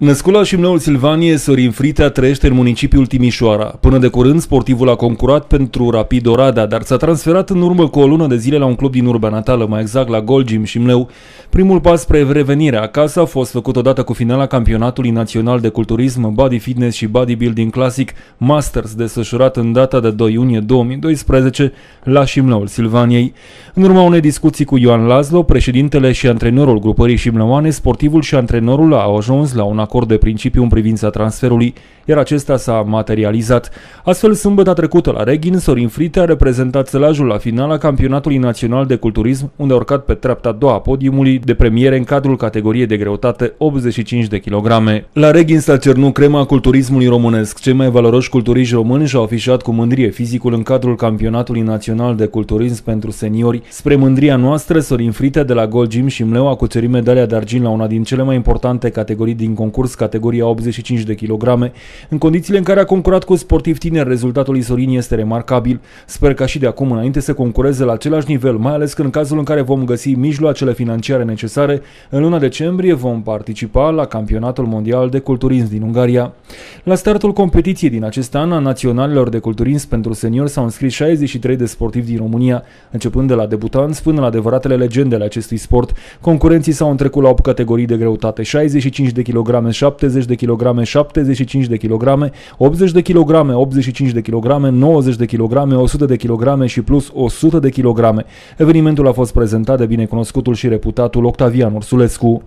Născut la Șimleul Silvanie, Sorin Fritea trăiește în municipiul Timișoara. Până de curând, sportivul a concurat pentru Rapid Oradea, dar s-a transferat în urmă cu o lună de zile la un club din urba natală, mai exact la Golgim Șimleu. Primul pas spre revenire acasă a fost făcut odată cu finala campionatului național de culturism, body fitness și bodybuilding classic Masters, desfășurat în data de 2 iunie 2012 la Șimleul Silvaniei. În urma unei discuții cu Ioan Lazlo, președintele și antrenorul grupării șimleuane, sportivul și antrenorul au ajuns la un acord de principiu în privința transferului, iar acesta s-a materializat. Astfel, sâmbătă trecută la Reghin, Sorin Frite a reprezentat sălajul la finala campionatului național de culturism, unde a urcat pe treapta a doua a podiumului de premiere în cadrul categoriei de greutate 85 de kilograme. La Reghin s-a cernut crema culturismului românesc. Cei mai valoroși culturiști români și-au afișat cu mândrie fizicul în cadrul campionatului național de culturism pentru seniori. Spre mândria noastră, Sorin Frite de la Gold Gym și Mleu a cucerit medalia de argint la una din cele mai importante categorii din concurs concurs categoria 85 de kilograme. În condițiile în care a concurat cu sportiv tineri, rezultatul lui Sorin este remarcabil. Sper ca și de acum înainte să concureze la același nivel, mai ales că în cazul în care vom găsi mijloacele financiare necesare, în luna decembrie vom participa la campionatul mondial de culturism din Ungaria. La startul competiției din acest an a naționalelor de culturism pentru seniori s-au înscris 63 de sportivi din România, începând de la debutanți până la adevăratele legende ale acestui sport. Concurenții s-au întrecut la 8 categorii de greutate, 65 de kg, 70 de kg, 75 de kg, 80 de kg, 85 de kg, 90 de kg, 100 de kg și plus 100 de kg. Evenimentul a fost prezentat de binecunoscutul și reputatul Octavian Ursulescu.